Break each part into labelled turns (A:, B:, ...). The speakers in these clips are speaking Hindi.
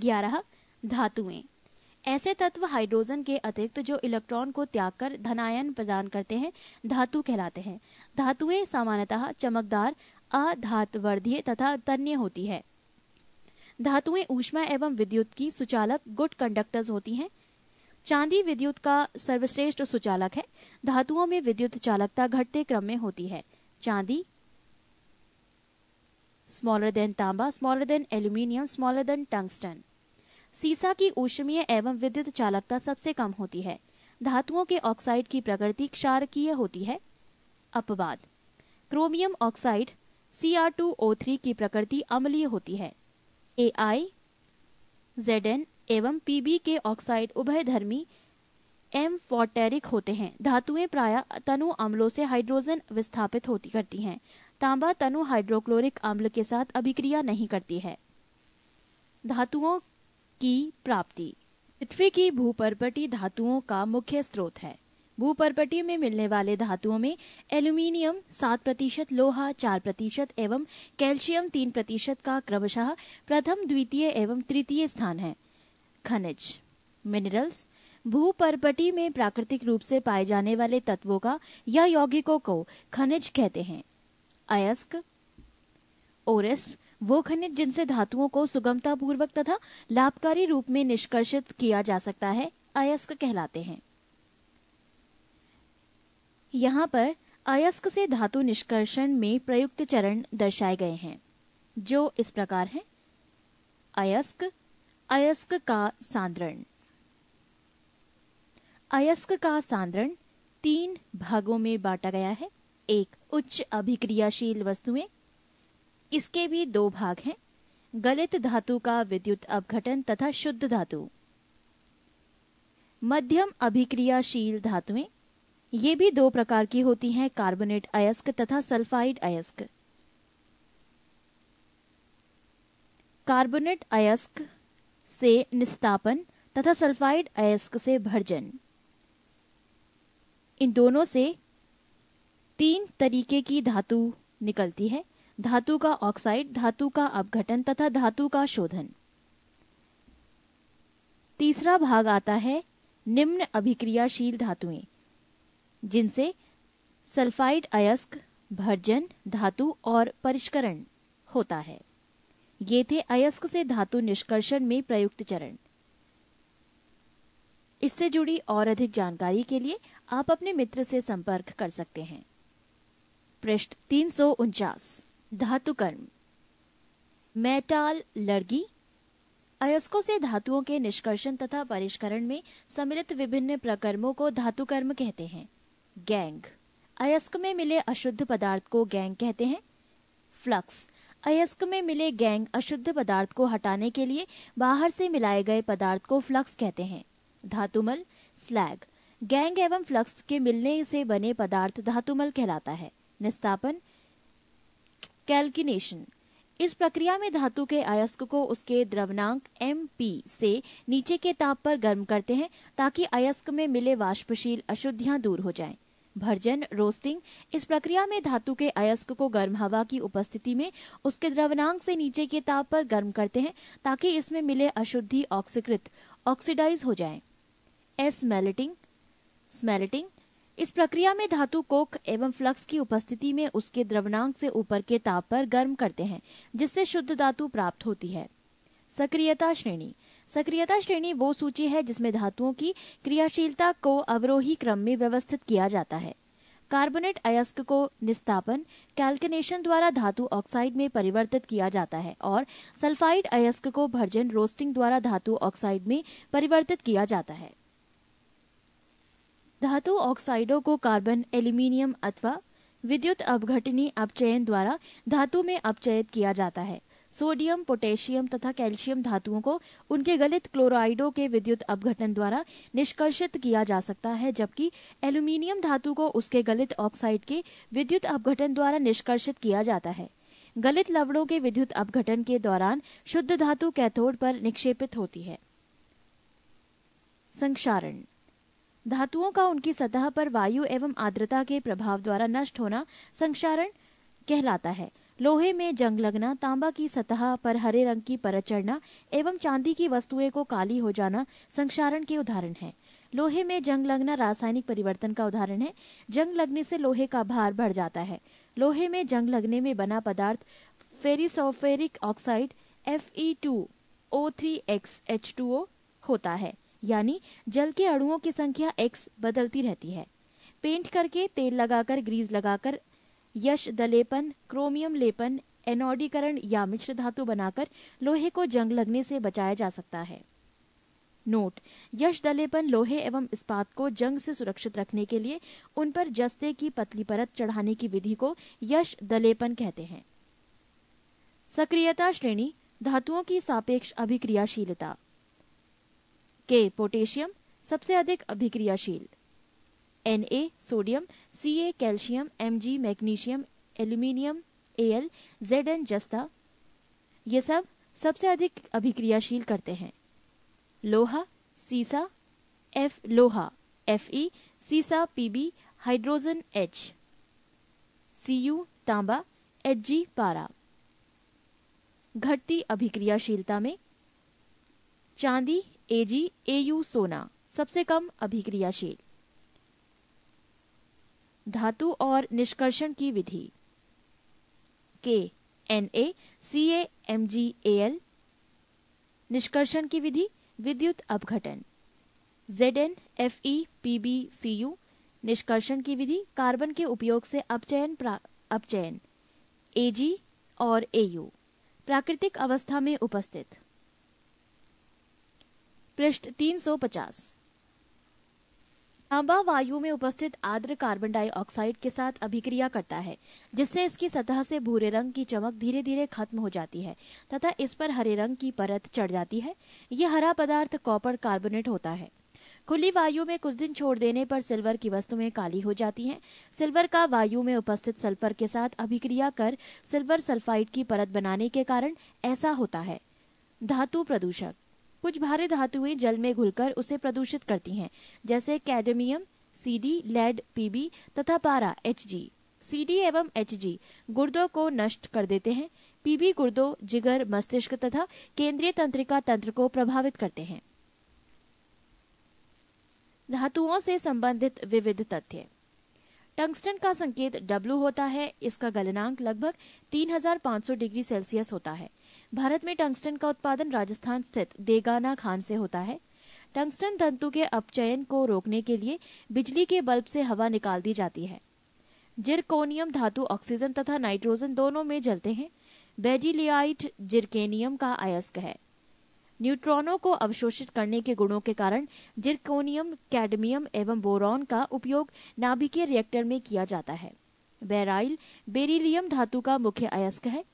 A: ग्यारह धातुएँ। ऐसे तत्व हाइड्रोजन के अतिरिक्त जो इलेक्ट्रॉन को त्याग कर धनायन प्रदान करते हैं, धातु कहलाते हैं। धातुएँ सामान्यतः चमकदार, अधातवर्धीय तथा तन्य होती है। धातुएँ ऊष्मा एवं विद्युत की सुचालक गुड कंडक्टर्स होती हैं। चांदी विद्युत का सर्वश्रेष्ठ सुचालक है। धातुओं में विद्युत चालकता घटते क्रम में होती है। चांदी स्मॉलर देन तांबा smaller than aluminium smaller than tungsten सीसा की ऊष्मीय एवं विद्युत चालकता सबसे कम होती है। धातुओं के ऑक्साइड की प्रकृति क्षारकीय होती है। अपवाद। क्रोमियम ऑक्साइड Cr2O3 की प्रकृति अम्लीय होती है। Ai, Zn एवं Pb के ऑक्साइड उभय धर्मी एम फॉर्टेरिक होते हैं। धातुएँ प्राय तनु अम्लों से हाइड्रोजन विस्थापित होती करती हैं। तांबा तनु हाइड्रोक्लोरिक अम्ल के साथ अभिक्रिया नहीं करती है। धातुओं की प्राप्ति। पृथ्वी की भूपरपटी धातुओं का मुख्य स्रोत है। भूपरपटी में मिलने वाले धातुओं में एल्यूमिनियम सात प्रतिशत, लोहा चार प्रतिशत एवं कैल्शियम तीन प्रतिशत का क्रमशः प्रथम, द्वितीय एवं तृतीय स्थान है। खनिज मिनरल्स भूपरपटी में प्राकृतिक रूप से पाए जाने वाले तत्वों का या यौगिकों को खनिज कहते हैं। अयस्क। ओरस, वो खनिज जिनसे धातुओं को सुगमता पूर्वक तथा लाभकारी रूप में निष्कर्षित किया जा सकता है, अयस्क कहलाते हैं। यहाँ पर अयस्क से धातु निष्कर्षण में प्रयुक्त चरण दर्शाए गए हैं, जो इस प्रकार हैं। अयस्क अयस्क का सांद्रण। अयस्क का सांद्रण तीन भागों में बांटा गया है, एक उच्च अभिक्रियाशील वस्तुएँ। इसके भी दो भाग हैं, गलित धातु का विद्युत अपघटन तथा शुद्ध धातु। मध्यम अभिक्रियाशील धातुएँ, ये भी दो प्रकार की होती हैं, कार्बोनेट अयस्क तथा सल्फाइड अयस्क। कार्बोनेट अयस्क से निस्तापन तथा सल्फाइड अयस्क से भर्जन। इन दोनों से तीन तरीके की धातु निकलती है। धातु का ऑक्साइड धातु का अपघटन तथा धातु का शोधन। तीसरा भाग आता है निम्न अभिक्रियाशील धातुएँ, जिनसे सल्फाइड अयस्क, भर्जन, धातु और परिष्करण होता है। ये थे अयस्क से धातु निष्कर्षण में प्रयुक्त चरण। इससे जुड़ी और अधिक जानकारी के लिए आप अपने मित्र से संपर्क कर सकते हैं। पृष्ठ तीन सौ उनचास। धातु कर्म। मेटाल लड़गी अयस्कों से धातुओं के निष्कर्षण तथा परिष्करण में सम्मिलित विभिन्न प्रकर्मों को धातु कर्म कहते हैं। गैंग। अयस्क में मिले अशुद्ध पदार्थ को गैंग कहते हैं। फ्लक्स। अयस्क में मिले गैंग अशुद्ध पदार्थ को हटाने के लिए बाहर से मिलाए गए पदार्थ को फ्लक्स कहते हैं। धातुमल। स्लैग। गैंग एवं फ्लक्स के मिलने से बने पदार्थ धातुमल कहलाता है। निस्तापन कैलकिनेशन इस प्रक्रिया में धातु के अयस्क को उसके द्रवनांक एम से नीचे के ताप पर गर्म करते हैं ताकि अयस्क में मिले वाष्पशील अशुद्धियाँ दूर हो जाएँ। भर्जन रोस्टिंग इस प्रक्रिया में धातु के अयस्क को गर्म हवा की उपस्थिति में उसके द्रवनांक से नीचे के ताप पर गर्म करते हैं ताकि इसमें मिले अशुद्धि ऑक्सीकृत ऑक्सीडाइज हो जाएँ। एस्मेलेटिंग स्मेलेटिंग इस प्रक्रिया में धातु कोक एवं फ्लक्स की उपस्थिति में उसके द्रवनांक से ऊपर के ताप पर गर्म करते हैं, जिससे शुद्ध धातु प्राप्त होती है। सक्रियता श्रेणी। सक्रियता श्रेणी वो सूची है जिसमें धातुओं की क्रियाशीलता को अवरोही क्रम में व्यवस्थित किया जाता है। कार्बोनेट अयस्क को निस्तापन, कैल्किनेशन द्वारा धातु ऑक्साइड में परिवर्तित किया जाता है और सल्फाइड अयस्क को भर्जन रोस्टिंग द्वारा धातु ऑक्साइड में परिवर्तित किया जाता है। धातु ऑक्साइडों को कार्बन, एल्यूमिनियम अथवा विद्युत अपघटनी अपचयन द्वारा धातु में अपचयित किया जाता है। सोडियम, पोटेशियम तथा कैल्शियम धातुओं को उनके गलित क्लोराइडों के विद्युत अपघटन द्वारा निष्कर्षित किया जा सकता है, जबकि एल्यूमिनियम धातु को उसके गलित ऑक्साइड के विद्युत अपघटन द्वारा निष्कर्षित किया जाता है। गलित लवणों के विद्युत अपघटन के दौरान शुद्ध धातु कैथोड पर निक्षेपित होती है। संक्षारण। धातुओं का उनकी सतह पर वायु एवं आर्द्रता के प्रभाव द्वारा नष्ट होना संक्षारण कहलाता है। लोहे में जंग लगना, तांबा की सतह पर हरे रंग की परत चढ़ना एवं चांदी की वस्तुएँ को काली हो जाना संक्षारण के उदाहरण हैं। लोहे में जंग लगना रासायनिक परिवर्तन का उदाहरण है। जंग लगने से लोहे का भार बढ़ जाता है। लोहे में जंग लगने में बना पदार्थ ferrosoferric oxide F E two O three X H two O होता है। यानी जल के अणुओं की संख्या एक्स बदलती रहती है। पेंट करके तेल लगाकर ग्रीज लगाकर, यश, दलेपन, क्रोमियम लेपन, एनोडीकरण या मिश्र धातु बनाकर लोहे को जंग लगने से बचाया जा सकता है। नोट, यश, दलेपन, लोहे एवं इस्पात को जंग से सुरक्षित रखने के लिए उन पर जस्ते की पतली परत चढ़ाने की विधि को यश, दलेपन कहते हैं। सक्रियता श्रेणी, धातुओं की सापेक्ष अभिक्रियाशीलता। के पोटेशियम सबसे अधिक अभिक्रियाशील। N A sodium C A calcium M G magnesium aluminium L Z N जस्ता, ये सब सबसे अधिक अभिक्रियाशील करते हैं। लोहा, सीसा एफ़ लोहा एफ़ ई सीसा PB hydrogen H C U तांबा एच जी पारा। घटती अभिक्रियाशीलता में चांदी एजी एयू सोना, सबसे कम अभिक्रियाशील। धातु और निष्कर्षण की विधि। K N A C M G A L निष्कर्षण की विधि, विद्युत अपघटन। Z N F E P B C U निष्कर्षण की विधि, कार्बन के उपयोग से अपचयन अपचयन। ए जी और एयू प्राकृतिक अवस्था में उपस्थित। पृष्ठ 350 तांबा वायु में उपस्थित आर्द्र कार्बन डाइऑक्साइड के साथ अभिक्रिया करता है, जिससे इसकी सतह से भूरे रंग की चमक धीरे धीरे खत्म हो जाती है, तथा इस पर हरे रंग की परत चढ़ जाती है। यह हरा पदार्थ कॉपर कार्बोनेट होता है। खुली वायु में कुछ दिन छोड़ देने पर सिल्वर की वस्तुएँ काली हो जाती हैं। सिल्वर का वायु में उपस्थित सल्फ़र के साथ अभिक्रिया कर सिल्वर सल्फाइड की परत बनाने के कारण ऐसा होता है। धातु प्रदूषक। कुछ भारी धातुएँ जल में घुलकर उसे प्रदूषित करती हैं, जैसे कैडमियम सीडी लेड पीबी तथा पारा एच जी सीडी एवं एच जी गुर्दों को नष्ट कर देते हैं। पीबी गुर्दों, जिगर, मस्तिष्क तथा केंद्रीय तंत्रिका तंत्र को प्रभावित करते हैं। धातुओं से संबंधित विविध तथ्य। टंगस्टन का संकेत W होता है, इसका गलनांक लगभग 3500 डिग्री सेल्सियस होता है। भारत में टंगस्टन का उत्पादन राजस्थान स्थित देगाना खान से होता है। टंगस्टन तंतु के अपचयन को रोकने के लिए बिजली के बल्ब से हवा निकाल दी जाती है। जिरकोनियम धातु ऑक्सीजन तथा नाइट्रोजन दोनों में जलते हैं। बेडिलियाइट जिरकेनियम का अयस्क है। न्यूट्रॉनों को अवशोषित करने के गुणों के कारण जिरकोनियम, कैडमियम एवं बोरॉन का उपयोग नाभिकीय रिएक्टर में किया जाता है। बेराइल बेरिलियम धातु का मुख्य अयस्क है।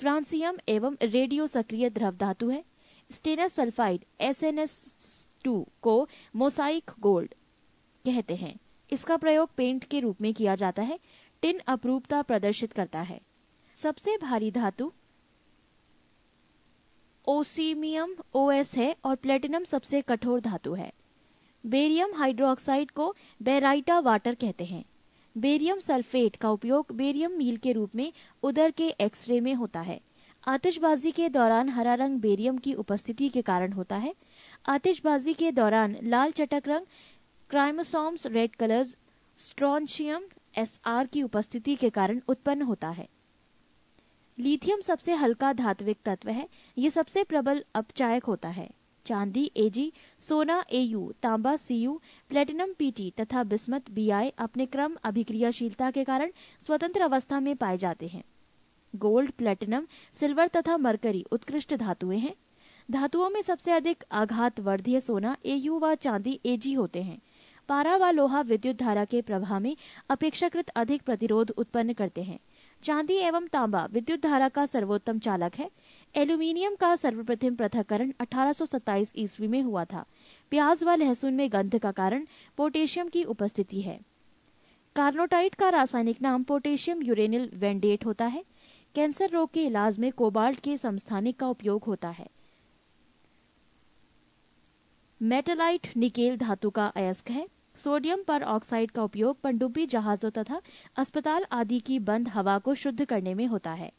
A: फ्रांसियम एवं रेडियो सक्रिय द्रव धातु है। स्टेनस सल्फाइड एस टू को मोसाइक गोल्ड कहते हैं। इसका प्रयोग पेंट के रूप में किया जाता है। टिन अपरूपता प्रदर्शित करता है। सबसे भारी धातु ओसीमियम ओएस है और प्लेटिनम सबसे कठोर धातु है। बेरियम हाइड्रोक्साइड को बेराइटा वाटर कहते हैं। बेरियम सल्फेट का उपयोग बेरियम मील के रूप में उदर के एक्सरे में होता है। आतिशबाजी के दौरान हरा रंग बेरियम की उपस्थिति के कारण होता है। आतिशबाजी के दौरान लाल चटक रंग, क्राइमोसोम्स red colours, strontium S R की उपस्थिति के कारण उत्पन्न होता है। लिथियम सबसे हल्का धात्विक तत्व है। ये सबसे प्रबल अपचायक होता है। चांदी एजी सोना एयू तांबा सीयू प्लेटिनम पीटी तथा बिस्मत बीआई अपने क्रम अभिक्रियाशीलता के कारण स्वतंत्र अवस्था में पाए जाते हैं। गोल्ड प्लेटिनम सिल्वर तथा मरकरी उत्कृष्ट धातुएँ हैं। धातुओं में सबसे अधिक आघात वर्धीय सोना एयू व चांदी एजी होते हैं। पारा व लोहा विद्युत धारा के प्रभाव में अपेक्षाकृत अधिक प्रतिरोध उत्पन्न करते हैं। चांदी एवं तांबा विद्युत धारा का सर्वोत्तम चालक है। एल्यूमिनियम का सर्वप्रथम पृथककरण 1827 ईस्वी में हुआ था। प्याज व लहसुन में गंध का कारण पोटेशियम की उपस्थिति है। कार्नोटाइट का रासायनिक नाम पोटेशियम यूरेनिल वेंडेट होता है। कैंसर रोग के इलाज में कोबाल्ट के समस्थानिक का उपयोग होता है। मेटलाइट निकेल धातु का अयस्क है। सोडियम पर ऑक्साइड का उपयोग पनडुब्बी जहाजों तथा अस्पताल आदि की बंद हवा को शुद्ध करने में होता है।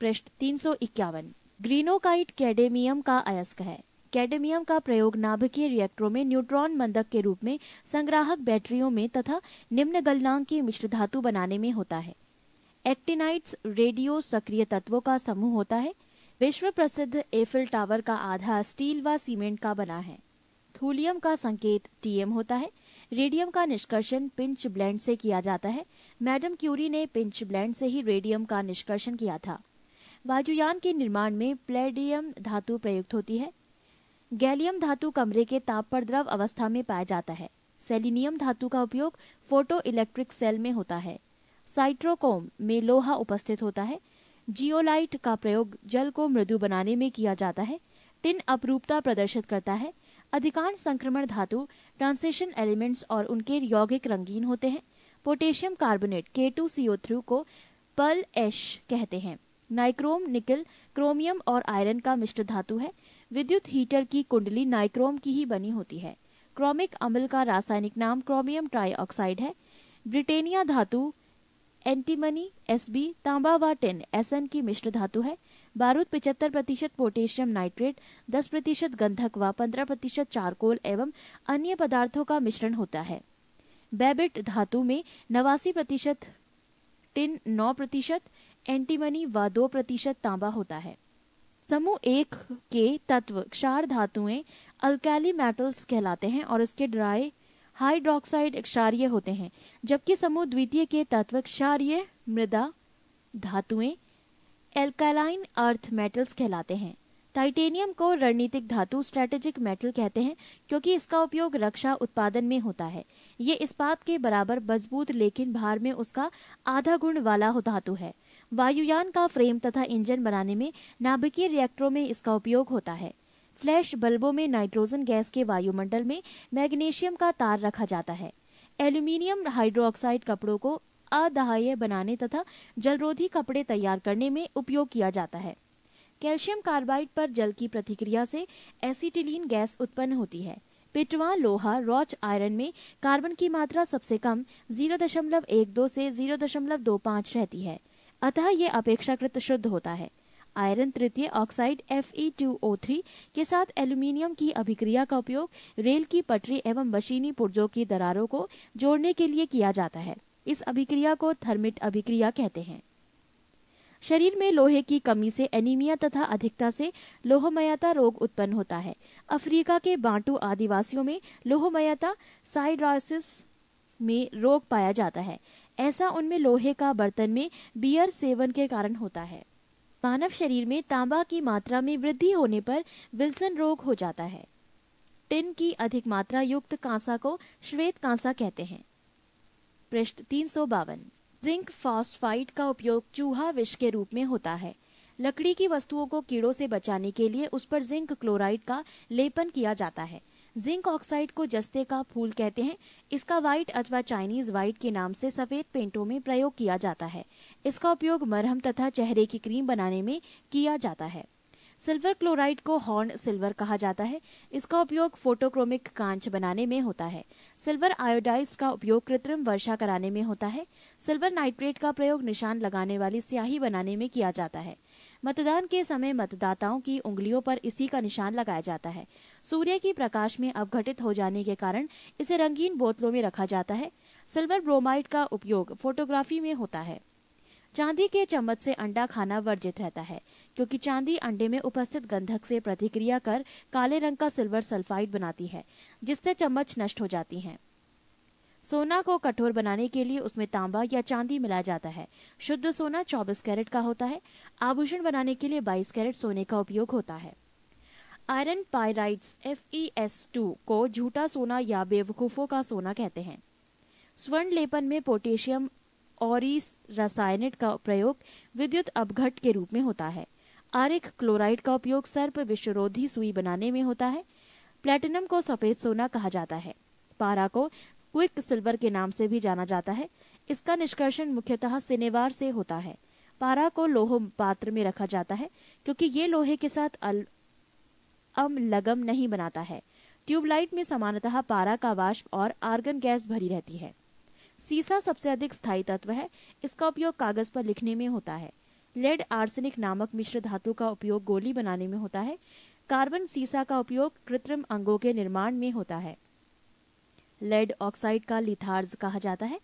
A: पृष्ठ तीन सौ इक्यावन। ग्रीनोकाइट कैडेमियम का अयस्क है। कैडेमियम का प्रयोग नाभिकीय रिएक्टरों में न्यूट्रॉन मंदक के रूप में, संग्राहक बैटरियों में तथा निम्न गलनांक की मिश्र धातु बनाने में होता है। एक्टिनाइट्स रेडियो सक्रिय तत्वों का समूह होता है। विश्व प्रसिद्ध एफिल टावर का आधार स्टील व सीमेंट का बना है। थूलियम का संकेत टीएम होता है। रेडियम का निष्कर्षण पिंच ब्लेंड से किया जाता है। मैडम क्यूरी ने पिंच ब्लेंड से ही रेडियम का निष्कर्षण किया था। वायुयान के निर्माण में प्लेडियम धातु प्रयुक्त होती है। गैलियम धातु कमरे के ताप पर द्रव अवस्था में पाया जाता है। सेलिनियम धातु का उपयोग फ़ोटो इलेक्ट्रिक सेल में होता है। साइट्रोकोम में लोहा उपस्थित होता है। जियोलाइट का प्रयोग जल को मृदु बनाने में किया जाता है। टिन अपरूपता प्रदर्शित करता है। अधिकांश संक्रमण धातु ट्रांसिशन एलिमेंट्स और उनके यौगिक रंगीन होते हैं। पोटेशियम कार्बोनेट के टू को पल एश कहते हैं। नाइक्रोम निकल क्रोमियम और आयरन का मिश्र धातु है। विद्युत हीटर की कुंडली नाइक्रोम की ही बनी होती है। क्रोमिक अम्ल का रासायनिक नाम क्रोमियम ट्राईऑक्साइड है। ब्रिटेनिया धातु एंटीमनी, एसबी, तांबा व टिन, एसएन की मिश्र धातु है। बारूद पिछहत्तर प्रतिशत पोटेशियम नाइट्रेट, दस प्रतिशत गंधक व पंद्रह प्रतिशत चारकोल एवं अन्य पदार्थों का मिश्रण होता है। बेबिट धातु में नवासी प्रतिशत, टिन नौ प्रतिशत एंटीमनी व दो प्रतिशत तांबा होता है। समूह एक के तत्व क्षार धातुएँ अल्कैली मेटल्स कहलाते हैं और इसके ड्राई हाइड्रोक्साइड क्षारिय होते हैं, जबकि समूह द्वितीय के तत्व क्षारिय मृदा धातुएँ एल्कालाइन अर्थ मेटल्स कहलाते हैं। टाइटेनियम को रणनीतिक धातु स्ट्रेटेजिक मेटल कहते हैं, क्योंकि इसका उपयोग रक्षा उत्पादन में होता है। ये इस्पात के बराबर मज़बूत लेकिन भार में उसका आधा गुण वाला धातु है। वायुयान का फ्रेम तथा इंजन बनाने में नाभिकीय रिएक्टरों में इसका उपयोग होता है। फ्लैश बल्बों में नाइट्रोजन गैस के वायुमंडल में मैग्नीशियम का तार रखा जाता है। एल्यूमिनियम हाइड्रोक्साइड कपड़ों को अदाह्य बनाने तथा जलरोधी कपड़े तैयार करने में उपयोग किया जाता है। कैल्शियम कार्बाइड पर जल की प्रतिक्रिया से एसिटिलीन गैस उत्पन्न होती है। पिटवा, लोहा, रॉच, आयरन में कार्बन की मात्रा सबसे कम 0.12 से 0.25 रहती है। अतः ये अपेक्षाकृत शुद्ध होता है। आयरन तृतीय ऑक्साइड Fe2O3 के साथ एल्यूमिनियम की अभिक्रिया का उपयोग रेल की पटरी एवं मशीनी पुर्जों की दरारों को जोड़ने के लिए किया जाता है। इस अभिक्रिया को थर्मिट अभिक्रिया कहते हैं। शरीर में लोहे की कमी से एनीमिया तथा अधिकता से लोहमयता रोग उत्पन्न होता है। अफ्रीका के बांटू आदिवासियों में लोहमयता साइड्रासिस में रोग पाया जाता है। ऐसा उनमें लोहे का बर्तन में बियर सेवन के कारण होता है। मानव शरीर में तांबा की मात्रा में वृद्धि होने पर विल्सन रोग हो जाता है। टिन की अधिक मात्रा युक्त कांसा को श्वेत कांसा कहते हैं। पृष्ठ तीन सौ बावन। जिंक फॉस्फाइड का उपयोग चूहा विष के रूप में होता है। लकड़ी की वस्तुओं को कीड़ों से बचाने के लिए उस पर जिंक क्लोराइड का लेपन किया जाता है। जिंक ऑक्साइड को जस्ते का फूल कहते हैं। इसका व्हाइट अथवा चाइनीज़ व्हाइट के नाम से सफ़ेद पेंटों में प्रयोग किया जाता है। इसका उपयोग मरहम तथा चेहरे की क्रीम बनाने में किया जाता है। सिल्वर क्लोराइड को हॉर्न सिल्वर कहा जाता है। इसका उपयोग फोटोक्रोमिक कांच बनाने में होता है। सिल्वर आयोडाइज का उपयोग कृत्रिम वर्षा कराने में होता है। सिल्वर नाइट्रेट का प्रयोग निशान लगाने वाली स्याही बनाने में किया जाता है। मतदान के समय मतदाताओं की उंगलियों पर इसी का निशान लगाया जाता है। सूर्य की प्रकाश में अवघटित हो जाने के कारण इसे रंगीन बोतलों में रखा जाता है। सिल्वर ब्रोमाइड का उपयोग फोटोग्राफी में होता है। चांदी के चम्मच से अंडा खाना वर्जित रहता है, क्योंकि चांदी अंडे में उपस्थित गंधक से प्रतिक्रिया कर काले रंग का सिल्वर सल्फाइड बनाती है, जिससे चम्मच नष्ट हो जाती है। सोना को कठोर बनाने के लिए उसमें तांबा या चांदी मिलाया जाता है। शुद्ध सोना 24 कैरेट का होता है। आभूषण बनाने के लिए 22 कैरेट सोने का उपयोग होता है। आयरन पायराइड्स एफ़ को झूठा सोना या बेवकूफों का सोना कहते हैं। स्वर्ण लेपन में पोटेशियम और रसायनिक का प्रयोग विद्युत अपघट के रूप में होता है। आरिक क्लोराइड का उपयोग सर्प विश्वरोधी सुई बनाने में होता है। प्लेटिनम को सफ़ेद सोना कहा जाता है। पारा को क्विक सिल्वर के नाम से भी जाना जाता है। इसका निष्कर्षण मुख्यतः सिनेवार से होता है। पारा को लोह पात्र में रखा जाता है, क्योंकि ये लोहे के साथ अल, अम लगम नहीं बनाता है। ट्यूबलाइट में समानतः पारा का वाष्प और आर्गन गैस भरी रहती है। सीसा सबसे अधिक स्थायी तत्व है। इसका उपयोग कागज़ पर लिखने में होता है। लेड आर्सेनिक नामक मिश्र धातु का उपयोग गोली बनाने में होता है। कार्बन सीसा का उपयोग कृत्रिम अंगों के निर्माण में होता है। लेड ऑक्साइड का लिथार्ज कहा जाता है,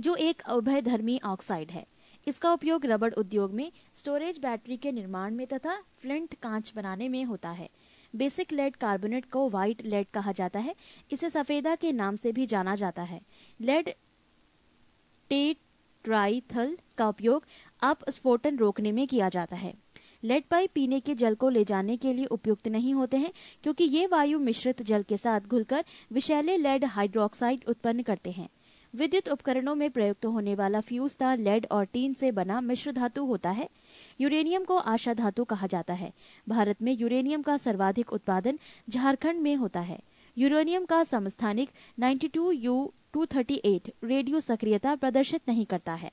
A: जो एक उभयधर्मी ऑक्साइड है। इसका उपयोग रबड़ उद्योग में, स्टोरेज बैटरी के निर्माण में तथा फ्लिंट कांच बनाने में होता है। बेसिक लेड कार्बोनेट को व्हाइट लेड कहा जाता है। इसे सफेदा के नाम से भी जाना जाता है। लेड टेट्राइथल का उपयोग अपस्फोटन रोकने में किया जाता है। लेड पाइप पीने के जल को ले जाने के लिए उपयुक्त नहीं होते हैं, क्योंकि ये वायु मिश्रित जल के साथ घुलकर विषैले लेड हाइड्रोक्साइड उत्पन्न करते हैं। विद्युत उपकरणों में प्रयुक्त होने वाला फ्यूज तार लेड और टीन से बना मिश्र धातु होता है। यूरेनियम को आशा धातु कहा जाता है। भारत में यूरेनियम का सर्वाधिक उत्पादन झारखंड में होता है। यूरेनियम का समस्थानिक 92 यू 238 रेडियो सक्रियता प्रदर्शित नहीं करता है।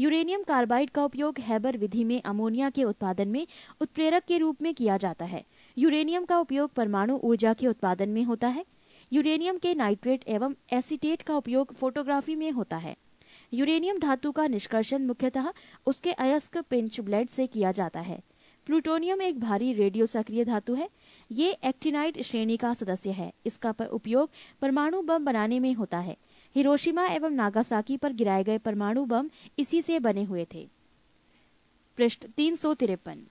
A: यूरेनियम कार्बाइड का उपयोग हैबर विधि में अमोनिया के उत्पादन में उत्प्रेरक के रूप में किया जाता है। यूरेनियम का उपयोग परमाणु ऊर्जा के उत्पादन में होता है। यूरेनियम के नाइट्रेट एवं एसीटेट का उपयोग फोटोग्राफी में होता है। यूरेनियम धातु का निष्कर्षण मुख्यतः उसके अयस्क पिंच ब्लेड से किया जाता है। प्लूटोनियम एक भारी रेडियो सक्रिय धातु है। ये एक्टिनाइट श्रेणी का सदस्य है। इसका उपयोग परमाणु बम बनाने में होता है। हिरोशिमा एवं नागासाकी पर गिराए गए परमाणु बम इसी से बने हुए थे। पृष्ठ तीन सौ तिरपन।